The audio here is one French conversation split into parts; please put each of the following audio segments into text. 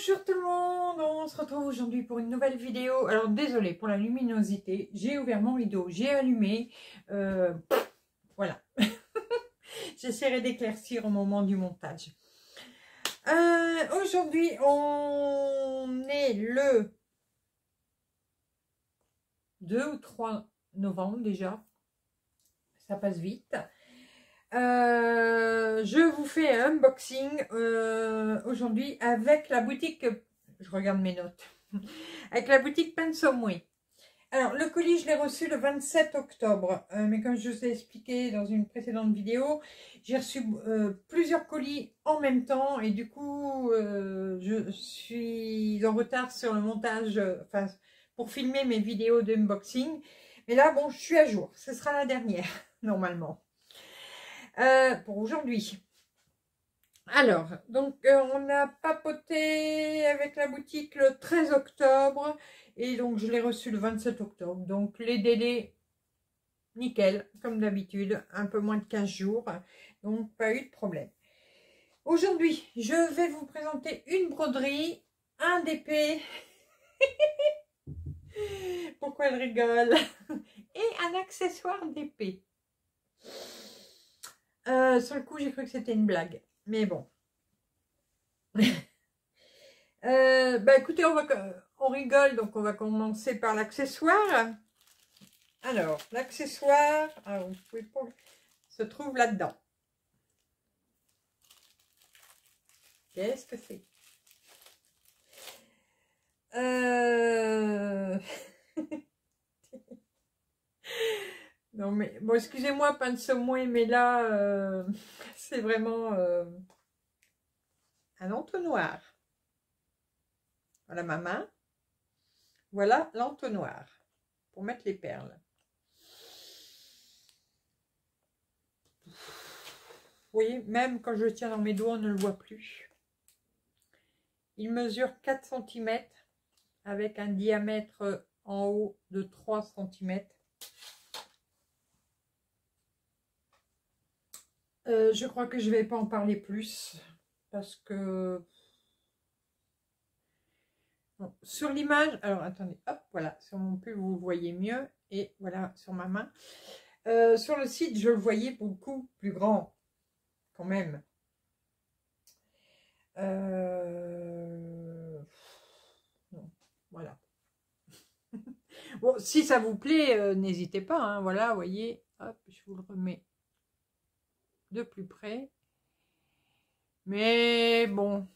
Bonjour tout le monde, on se retrouve aujourd'hui pour une nouvelle vidéo. Alors désolé pour la luminosité, j'ai ouvert mon rideau, j'ai allumé, euh, voilà. J'essaierai d'éclaircir au moment du montage. Euh, aujourd'hui, on est le 2 ou 3 novembre déjà. Ça passe vite. Euh, je vous fais un unboxing euh, aujourd'hui avec la boutique, je regarde mes notes, avec la boutique Pensomway. Alors, le colis, je l'ai reçu le 27 octobre, euh, mais comme je vous ai expliqué dans une précédente vidéo, j'ai reçu plusieurs colis en même temps et du coup, je suis en retard sur le montage, enfin, pour filmer mes vidéos d'unboxing. Mais là, bon, je suis à jour, ce sera la dernière, normalement. Euh, pour aujourd'hui. Alors, donc euh, on a papoté avec la boutique le 13 octobre et donc je l'ai reçu le 27 octobre. Donc les délais, nickel, comme d'habitude, un peu moins de 15 jours, donc pas eu de problème. Aujourd'hui, je vais vous présenter une broderie, un DP, pourquoi elle rigole, et un accessoire d'épée. Euh, sur le coup, j'ai cru que c'était une blague. Mais bon. euh, bah écoutez, on, on rigole, donc on va commencer par l'accessoire. Alors, l'accessoire, ah, se trouve là-dedans. Qu'est-ce que c'est? Euh... Non, mais bon, excusez-moi, moins, mais là, euh, c'est vraiment euh, un entonnoir. Voilà ma main. Voilà l'entonnoir pour mettre les perles. Voyez, même quand je tiens dans mes doigts, on ne le voit plus. Il mesure 4 cm avec un diamètre en haut de 3 cm. Euh, je crois que je ne vais pas en parler plus parce que sur l'image, alors attendez, hop, voilà, sur mon pull vous voyez mieux et voilà sur ma main. Euh, sur le site, je le voyais beaucoup plus grand quand même. Euh, voilà. bon, si ça vous plaît, n'hésitez pas, hein, voilà, voyez, hop, je vous le remets de plus près. Mais bon,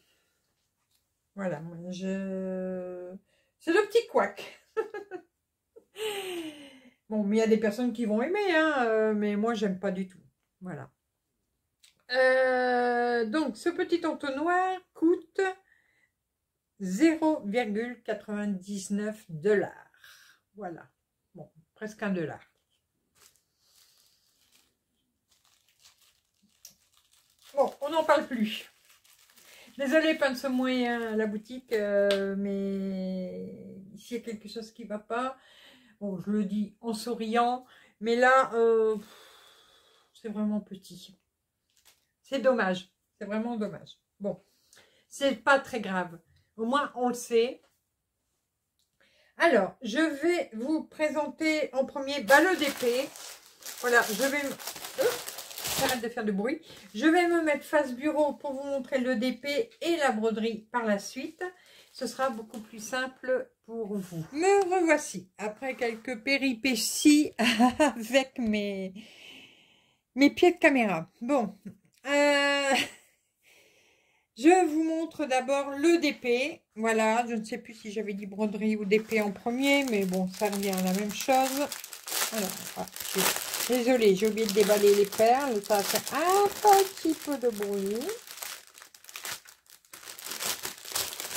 voilà, je... c'est le petit couac. bon, mais il y a des personnes qui vont aimer, hein, euh, mais moi, j'aime pas du tout. Voilà. Euh, donc, ce petit entonnoir coûte 0,99 dollars. Voilà. Bon, presque un dollar. Bon, on n'en parle plus. Désolée, pas de ce moyen la boutique, euh, mais s'il y a quelque chose qui ne va pas, bon, je le dis en souriant, mais là, euh, c'est vraiment petit. C'est dommage, c'est vraiment dommage. Bon, c'est pas très grave. Au moins, on le sait. Alors, je vais vous présenter en premier balle d'épée. Voilà, je vais j'arrête de faire de bruit. Je vais me mettre face bureau pour vous montrer le DP et la broderie par la suite. Ce sera beaucoup plus simple pour vous. Me revoici après quelques péripéties avec mes, mes pieds de caméra. Bon, euh, je vous montre d'abord le DP. Voilà, je ne sais plus si j'avais dit broderie ou DP en premier, mais bon, ça revient à la même chose. Alors, ah, Désolée, j'ai oublié de déballer les perles. Ça fait un petit peu de bruit.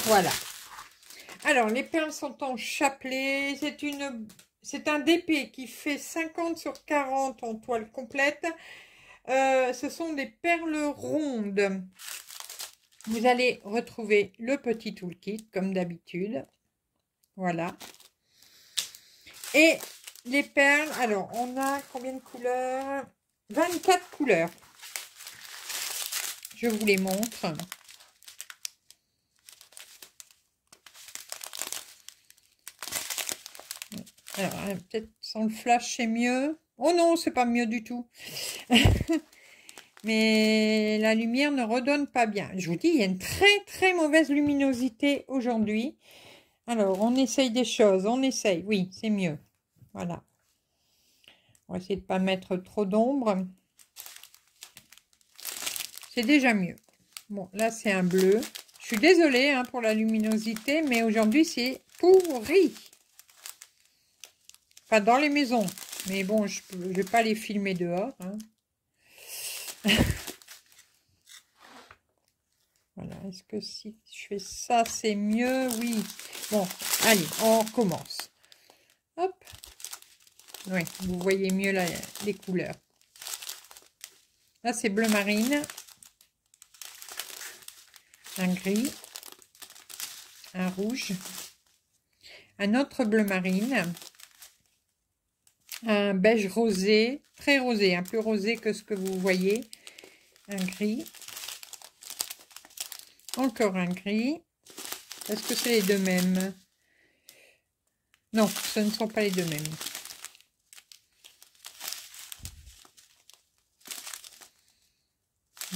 Voilà. Alors, les perles sont en chapelet. C'est une, c'est un DP qui fait 50 sur 40 en toile complète. Euh, ce sont des perles rondes. Vous allez retrouver le petit toolkit comme d'habitude. Voilà. Et les perles, alors, on a combien de couleurs? 24 couleurs. Je vous les montre. Alors, euh, peut-être sans le flash, c'est mieux. Oh non, c'est pas mieux du tout. Mais la lumière ne redonne pas bien. Je vous dis, il y a une très, très mauvaise luminosité aujourd'hui. Alors, on essaye des choses. On essaye. Oui, c'est mieux. Voilà. On va essayer de pas mettre trop d'ombre. C'est déjà mieux. Bon, là, c'est un bleu. Je suis désolée hein, pour la luminosité, mais aujourd'hui, c'est pourri. Enfin, dans les maisons. Mais bon, je ne vais pas les filmer dehors. Hein. voilà, est-ce que si je fais ça, c'est mieux? Oui. Bon, allez, on recommence. Hop. Oui, vous voyez mieux les couleurs. Là, c'est bleu marine. Un gris. Un rouge. Un autre bleu marine. Un beige rosé. Très rosé, un peu rosé que ce que vous voyez. Un gris. Encore un gris. Est-ce que c'est les deux mêmes? Non, ce ne sont pas les deux mêmes.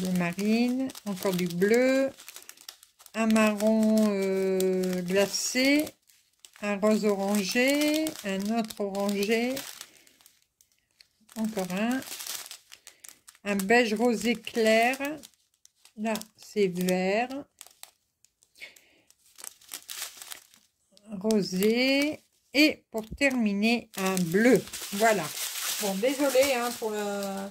Bleu marine, encore du bleu, un marron euh, glacé, un rose orangé, un autre orangé, encore un, un beige rosé clair, là c'est vert, rosé, et pour terminer un bleu, voilà. Bon, désolé hein, pour la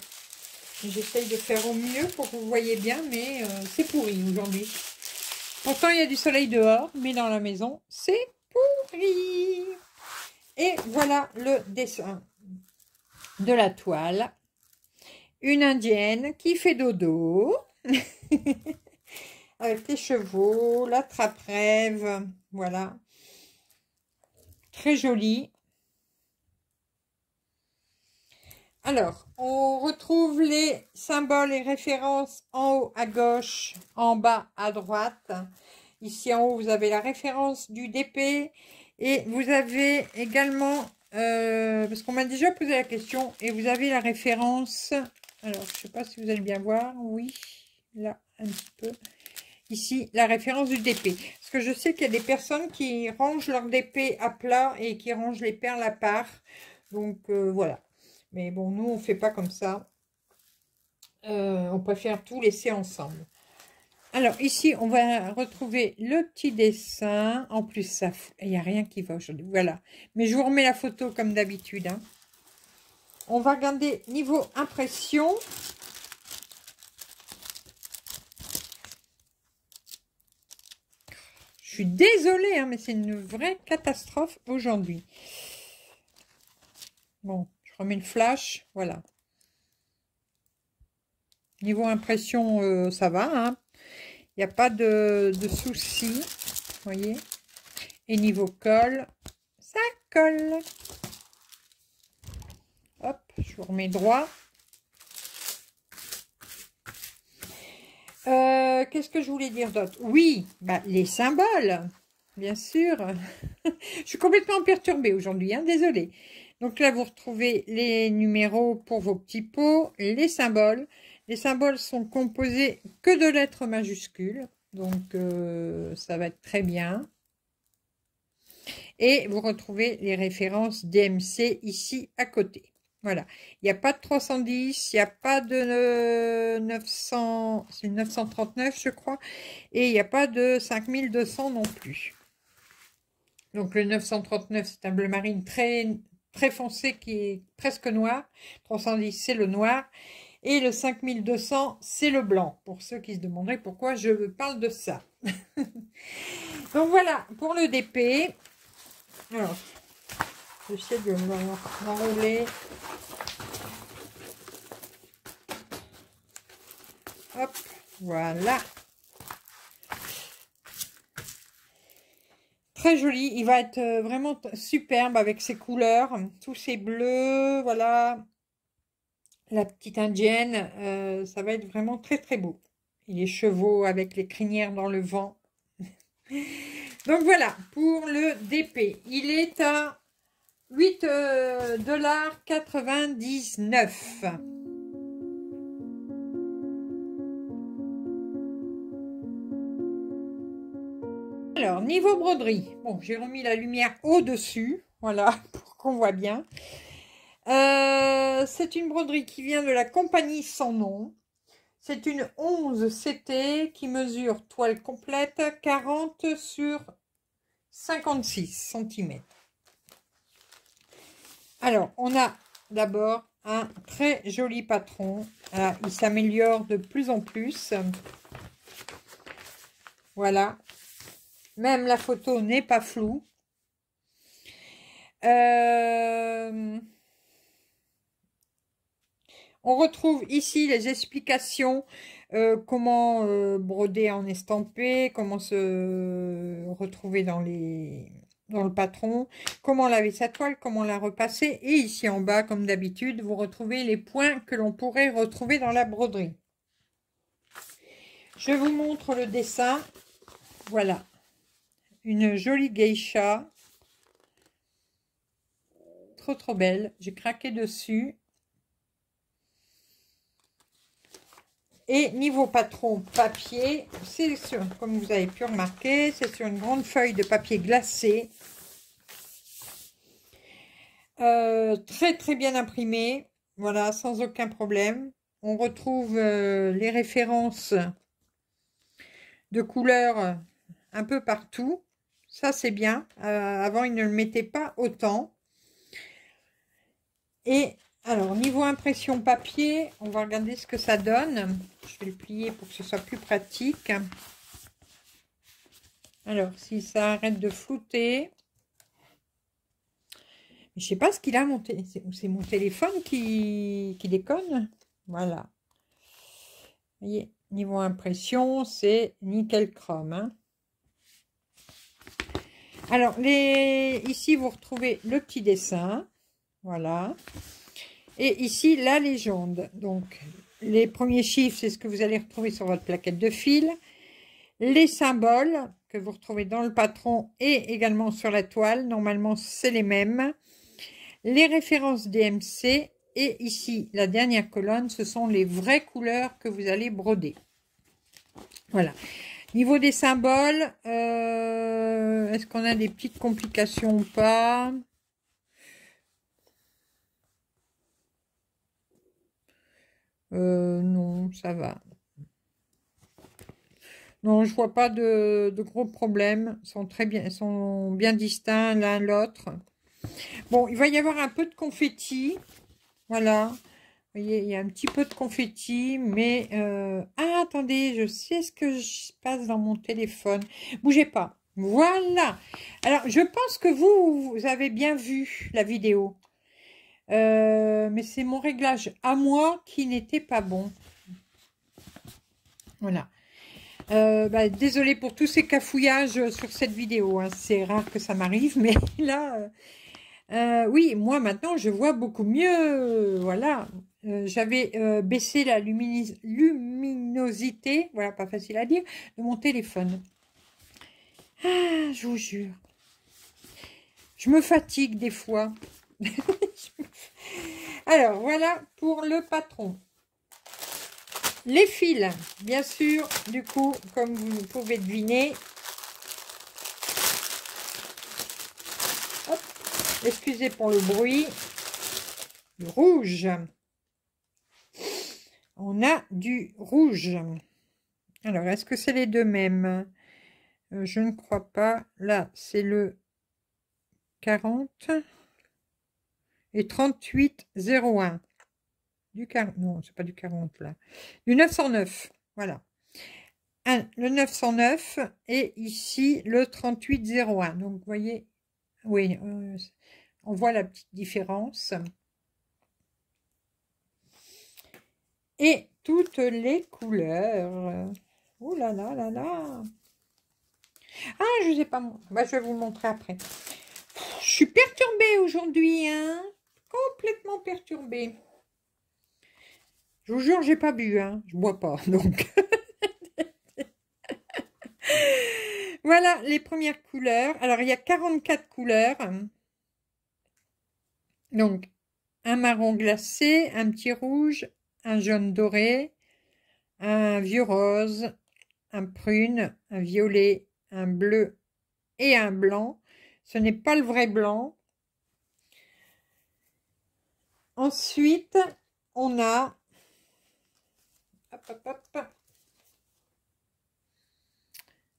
J'essaye de faire au mieux pour que vous voyez bien, mais euh, c'est pourri aujourd'hui. Pourtant, il y a du soleil dehors, mais dans la maison, c'est pourri. Et voilà le dessin de la toile. Une indienne qui fait dodo. Avec les chevaux, la trappe-rêve. Voilà. Très jolie. Alors, on retrouve les symboles et références en haut à gauche, en bas à droite. Ici en haut, vous avez la référence du DP et vous avez également, euh, parce qu'on m'a déjà posé la question, et vous avez la référence, alors je ne sais pas si vous allez bien voir, oui, là un petit peu, ici la référence du DP. Parce que je sais qu'il y a des personnes qui rangent leur DP à plat et qui rangent les perles à part. Donc euh, voilà. Mais bon, nous, on ne fait pas comme ça. Euh, on préfère tout laisser ensemble. Alors, ici, on va retrouver le petit dessin. En plus, il n'y a rien qui va aujourd'hui. Voilà. Mais je vous remets la photo comme d'habitude. Hein. On va regarder niveau impression. Je suis désolée, hein, mais c'est une vraie catastrophe aujourd'hui. Bon, remets le flash, voilà. Niveau impression, euh, ça va. Il hein. n'y a pas de, de soucis. voyez Et niveau colle, ça colle. Hop, je vous remets droit. Euh, qu'est-ce que je voulais dire d'autre? Oui, bah, les symboles, bien sûr. je suis complètement perturbée aujourd'hui, hein, désolée. Donc là, vous retrouvez les numéros pour vos petits pots, les symboles. Les symboles sont composés que de lettres majuscules. Donc, euh, ça va être très bien. Et vous retrouvez les références DMC ici à côté. Voilà. Il n'y a pas de 310, il n'y a pas de 900, c'est 939 je crois. Et il n'y a pas de 5200 non plus. Donc le 939, c'est un bleu marine très très foncé qui est presque noir. 310, c'est le noir. Et le 5200, c'est le blanc. Pour ceux qui se demanderaient pourquoi je parle de ça. Donc voilà, pour le DP. Alors, j'essaie de m'enrouler. Hop, voilà. Joli. Il va être euh, vraiment superbe avec ses couleurs, tous ces bleus, voilà. La petite indienne, euh, ça va être vraiment très très beau. Et les chevaux avec les crinières dans le vent. Donc voilà, pour le DP. Il est à 8 Niveau broderie, bon, j'ai remis la lumière au-dessus, voilà, pour qu'on voit bien. Euh, c'est une broderie qui vient de la compagnie Sans Nom. C'est une 11 CT qui mesure toile complète 40 sur 56 cm. Alors, on a d'abord un très joli patron. il s'améliore de plus en plus. Voilà. Même la photo n'est pas floue. Euh, on retrouve ici les explications euh, comment euh, broder en estampé, comment se retrouver dans, les, dans le patron, comment laver sa toile, comment la repasser. Et ici en bas, comme d'habitude, vous retrouvez les points que l'on pourrait retrouver dans la broderie. Je vous montre le dessin. Voilà. Une jolie geisha. Trop trop belle. J'ai craqué dessus. Et niveau patron papier, c'est sur, comme vous avez pu remarquer, c'est sur une grande feuille de papier glacé. Euh, très très bien imprimé, voilà, sans aucun problème. On retrouve euh, les références de couleurs un peu partout. Ça, c'est bien. Euh, avant, il ne le mettait pas autant. Et alors, niveau impression papier, on va regarder ce que ça donne. Je vais le plier pour que ce soit plus pratique. Alors, si ça arrête de flouter. Je sais pas ce qu'il a monté. C'est mon téléphone qui, déconne. Voilà. Vous voyez, niveau impression, c'est nickel chrome. Hein. Alors, ici, vous retrouvez le petit dessin. Voilà. Et ici, la légende. Donc, les premiers chiffres, c'est ce que vous allez retrouver sur votre plaquette de fil. Les symboles que vous retrouvez dans le patron et également sur la toile. Normalement, c'est les mêmes. Les références DMC. Et ici, la dernière colonne, ce sont les vraies couleurs que vous allez broder. Voilà. Niveau des symboles, euh, est-ce qu'on a des petites complications ou pas? Euh, non, ça va. Non, je vois pas de, gros problèmes. Ils sont très bien, sont bien distincts l'un l'autre. Bon, il va y avoir un peu de confetti. Voilà. Voyez, il y a un petit peu de confetti, mais... Euh, ah, attendez, je sais ce que je passe dans mon téléphone. Bougez pas. Voilà. Alors, je pense que vous, vous avez bien vu la vidéo. Euh, mais c'est mon réglage à moi qui n'était pas bon. Voilà. Euh, bah, désolée pour tous ces cafouillages sur cette vidéo. Hein. C'est rare que ça m'arrive, mais là... Euh, oui, moi maintenant, je vois beaucoup mieux. Voilà. J'avais baissé la luminosité, voilà, pas facile à dire, de mon téléphone. Ah, je vous jure. Je me fatigue des fois. Alors, voilà pour le patron. Les fils, bien sûr, du coup, comme vous pouvez deviner. excusez pour le bruit. Rouge. On a du rouge. Alors, est-ce que c'est les deux mêmes? Euh, Je ne crois pas. Là, c'est le 40 et 38,01. Du 40, non, c'est pas du 40 là. Du 909, voilà. le 909 et ici le 38,01. Donc, vous voyez, oui, euh, on voit la petite différence. Et toutes les couleurs. Oh là là là là. Ah, je ne sais pas. Bah, je vais vous montrer après. Je suis perturbée aujourd'hui, hein complètement perturbée. Je vous jure, j'ai pas bu, hein. Je bois pas, donc. voilà les premières couleurs. Alors, il y a 44 couleurs. Donc, un marron glacé, un petit rouge, un jaune doré, un vieux rose, un prune, un violet, un bleu et un blanc. Ce n'est pas le vrai blanc. Ensuite, on a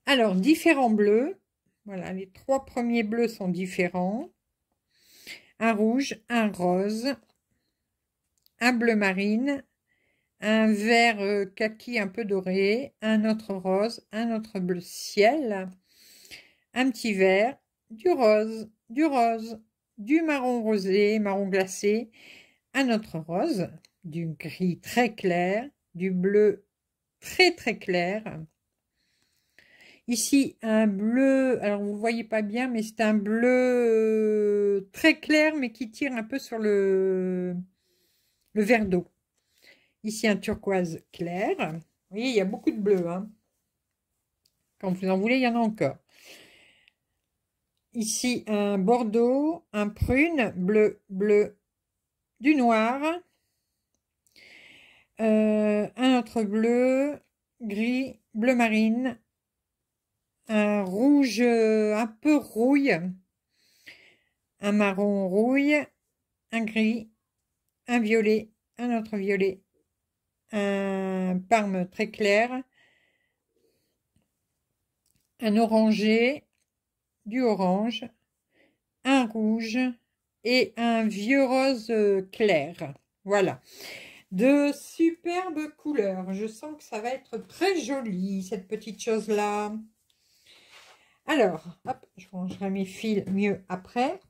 alors différents bleus. Voilà, les trois premiers bleus sont différents. Un rouge, un rose, un bleu marine, un vert euh, kaki un peu doré, un autre rose, un autre bleu ciel, un petit vert, du rose, du rose, du marron rosé, marron glacé, un autre rose, du gris très clair, du bleu très très clair. Ici, un bleu, alors vous ne voyez pas bien, mais c'est un bleu euh, très clair, mais qui tire un peu sur le, le verre d'eau. Ici, un turquoise clair. Vous voyez, il y a beaucoup de bleu. Hein. Quand vous en voulez, il y en a encore. Ici, un bordeaux, un prune, bleu, bleu, du noir. Euh, un autre bleu, gris, bleu marine. Un rouge euh, un peu rouille. Un marron rouille. Un gris. Un violet. Un autre violet. Un parme très clair. Un orangé du orange, un rouge et un vieux rose clair. Voilà. De superbes couleurs. Je sens que ça va être très joli, cette petite chose-là. Alors, hop, je rangerai mes fils mieux après.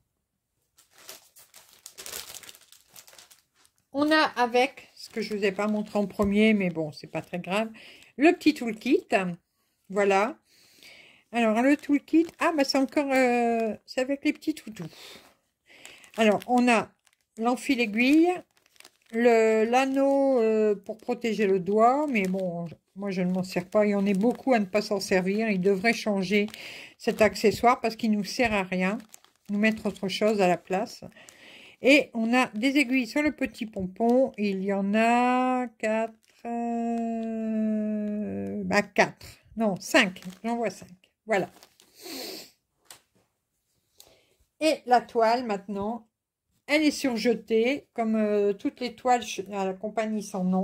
On a avec, ce que je ne vous ai pas montré en premier, mais bon, c'est pas très grave, le petit toolkit. Voilà. Alors, le toolkit, ah, bah c'est encore, euh, c'est avec les petits toutous. Alors, on a l'enfil aiguille, l'anneau euh, pour protéger le doigt, mais bon, moi je ne m'en sers pas. Il y en a beaucoup à ne pas s'en servir. Il devrait changer cet accessoire parce qu'il ne nous sert à rien. Nous mettre autre chose à la place. Et on a des aiguilles sur le petit pompon. Il y en a 4. Euh, bah 4. Non, 5. J'en vois 5. Voilà. Et la toile, maintenant, elle est surjetée, comme euh, toutes les toiles à la compagnie sans nom.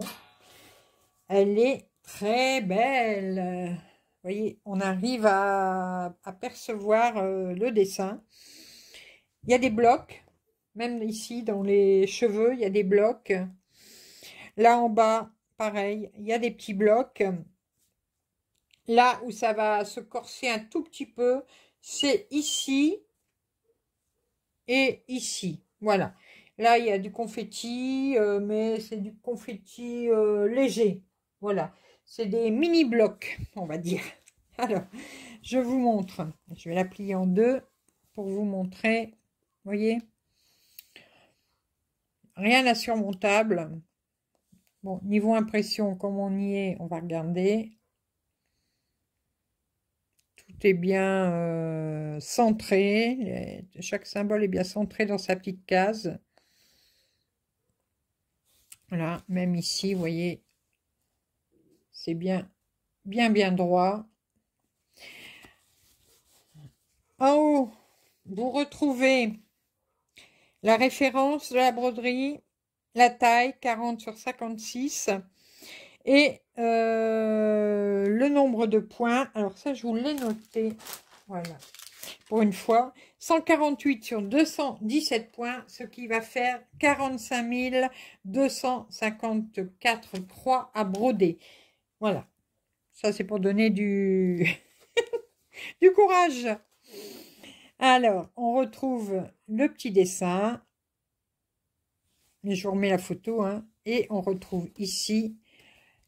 Elle est très belle. Vous voyez, on arrive à, apercevoir euh, le dessin. Il y a des blocs, même ici dans les cheveux, il y a des blocs. Là en bas, pareil, il y a des petits blocs. Là où ça va se corser un tout petit peu, c'est ici et ici. Voilà. Là, il y a du confetti, euh, mais c'est du confetti euh, léger. Voilà. C'est des mini-blocs, on va dire. Alors, je vous montre. Je vais la plier en deux pour vous montrer. Vous voyez? Rien d'insurmontable. Bon, niveau impression, comme on y est, on va regarder est bien euh, centré. chaque symbole est bien centré dans sa petite case. Voilà, même ici, vous voyez, c'est bien, bien, bien droit. En haut, vous retrouvez la référence de la broderie, la taille 40 sur 56 et euh, le nombre de points, alors ça je vous l'ai noté, voilà, pour une fois, 148 sur 217 points, ce qui va faire 45 254 croix à broder. Voilà, ça c'est pour donner du, du courage. Alors, on retrouve le petit dessin, je vous remets la photo, hein, et on retrouve ici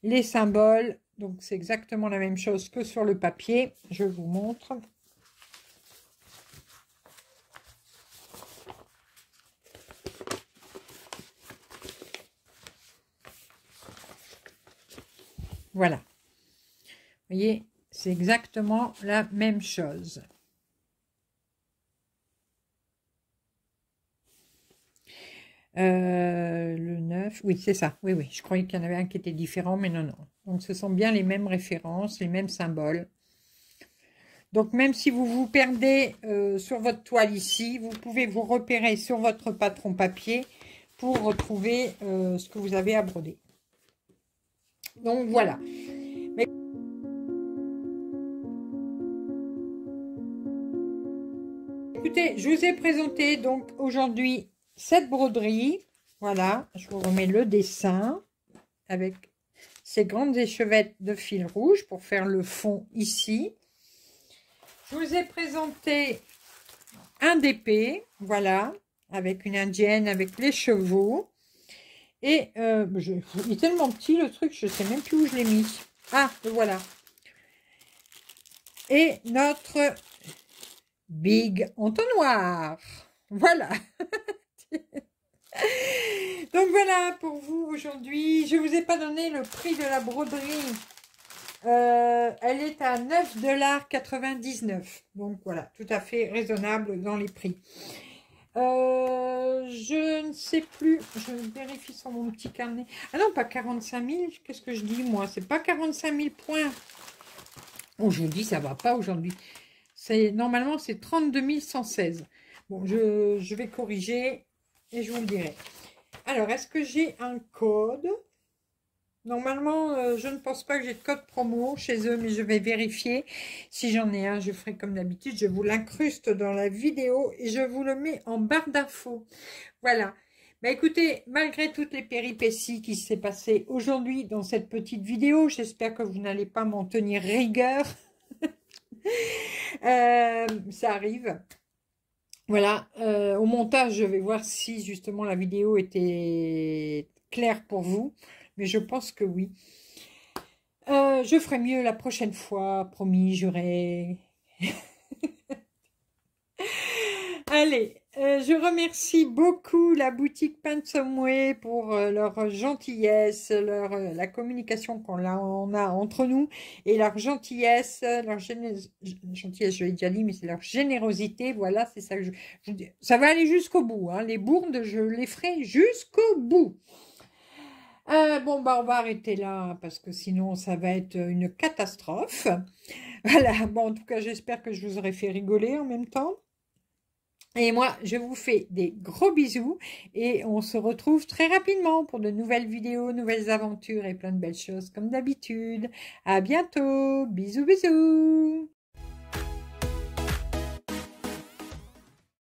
les symboles, donc c'est exactement la même chose que sur le papier. Je vous montre. Voilà. Vous voyez, c'est exactement la même chose. Euh, le 9, oui, c'est ça. Oui, oui, je croyais qu'il y en avait un qui était différent, mais non, non. Donc, ce sont bien les mêmes références, les mêmes symboles. Donc, même si vous vous perdez euh, sur votre toile ici, vous pouvez vous repérer sur votre patron papier pour retrouver euh, ce que vous avez à broder. Donc, voilà. Écoutez, je vous ai présenté donc aujourd'hui cette broderie. Voilà, je vous remets le dessin avec ces grandes échevettes de fil rouge pour faire le fond ici. Je vous ai présenté un DP, voilà, avec une indienne, avec les chevaux. Et euh, il est tellement petit le truc, je ne sais même plus où je l'ai mis. Ah, voilà. Et notre big entonnoir. Voilà. Donc voilà pour vous aujourd'hui. Je ne vous ai pas donné le prix de la broderie. Euh, elle est à 9,99$. Donc voilà, tout à fait raisonnable dans les prix. Euh, je ne sais plus, je vérifie sur mon petit carnet. Ah non, pas 45 000, qu'est-ce que je dis moi? C'est pas 45 000 points. Aujourd'hui, ça va pas aujourd'hui. Normalement, c'est 32 116. Bon, je vais corriger et je vous le dirai. Alors, est-ce que j'ai un code? Normalement, euh, je ne pense pas que j'ai de code promo chez eux, mais je vais vérifier. Si j'en ai un, je ferai comme d'habitude. Je vous l'incruste dans la vidéo et je vous le mets en barre d'infos. Voilà. Bah écoutez, malgré toutes les péripéties qui s'est passées aujourd'hui dans cette petite vidéo, j'espère que vous n'allez pas m'en tenir rigueur. Euh, ça arrive. Voilà, euh, au montage, je vais voir si justement la vidéo était claire pour vous mais je pense que oui. Euh, je ferai mieux la prochaine fois, promis, j'aurai... Allez, euh, je remercie beaucoup la boutique Pansomway pour euh, leur gentillesse, leur, la communication qu'on a, entre nous et leur gentillesse, leur gentillesse, je l'ai déjà dit, mais c'est leur générosité, voilà, c'est ça que je, Ça va aller jusqu'au bout, hein. les bourdes, je les ferai jusqu'au bout. Euh, bon, bah, on va arrêter là parce que sinon, ça va être une catastrophe. Voilà, bon, en tout cas, j'espère que je vous aurai fait rigoler en même temps. Et moi, je vous fais des gros bisous et on se retrouve très rapidement pour de nouvelles vidéos, nouvelles aventures et plein de belles choses comme d'habitude. À bientôt. Bisous, bisous.